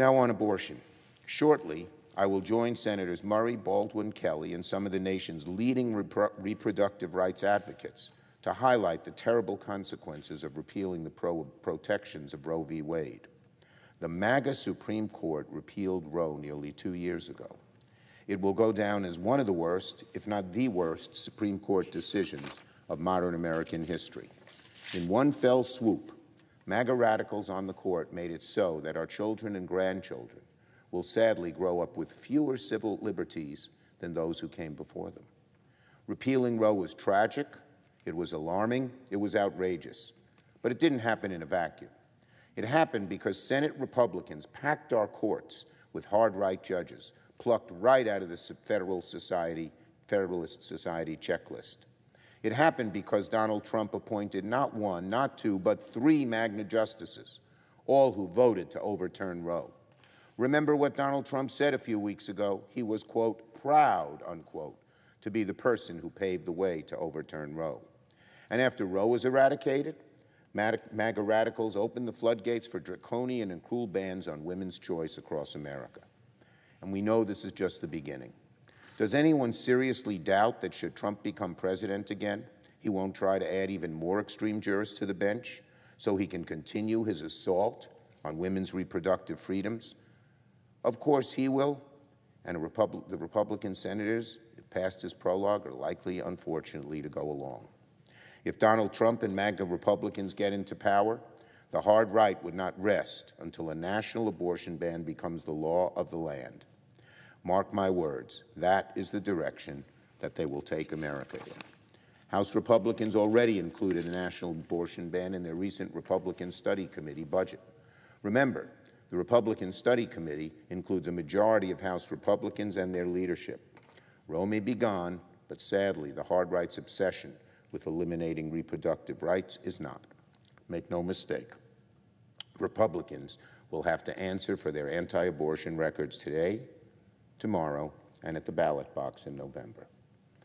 Now on abortion. Shortly, I will join Senators Murray, Baldwin, Kelly, and some of the nation's leading repro reproductive rights advocates to highlight the terrible consequences of repealing the pro protections of Roe v. Wade. The MAGA Supreme Court repealed Roe nearly two years ago. It will go down as one of the worst, if not the worst, Supreme Court decisions of modern American history. In one fell swoop, MAGA radicals on the court made it so that our children and grandchildren will sadly grow up with fewer civil liberties than those who came before them. Repealing Roe was tragic, it was alarming, it was outrageous, but it didn't happen in a vacuum. It happened because Senate Republicans packed our courts with hard right judges, plucked right out of the Federal Society, Federalist Society checklist. It happened because Donald Trump appointed not one, not two, but three MAGA justices, all who voted to overturn Roe. Remember what Donald Trump said a few weeks ago? He was, quote, proud, unquote, to be the person who paved the way to overturn Roe. And after Roe was eradicated, MAGA radicals opened the floodgates for draconian and cruel bans on women's choice across America. And we know this is just the beginning. Does anyone seriously doubt that should Trump become president again, he won't try to add even more extreme jurists to the bench so he can continue his assault on women's reproductive freedoms? Of course he will, and Repub the Republican senators, if past his prologue, are likely, unfortunately, to go along. If Donald Trump and MAGA Republicans get into power, the hard right would not rest until a national abortion ban becomes the law of the land. Mark my words, that is the direction that they will take America in. House Republicans already included a national abortion ban in their recent Republican Study Committee budget. Remember, the Republican Study Committee includes a majority of House Republicans and their leadership. Roe may be gone, but sadly, the hard right's obsession with eliminating reproductive rights is not. Make no mistake, Republicans will have to answer for their anti-abortion records today, tomorrow, and at the ballot box in November.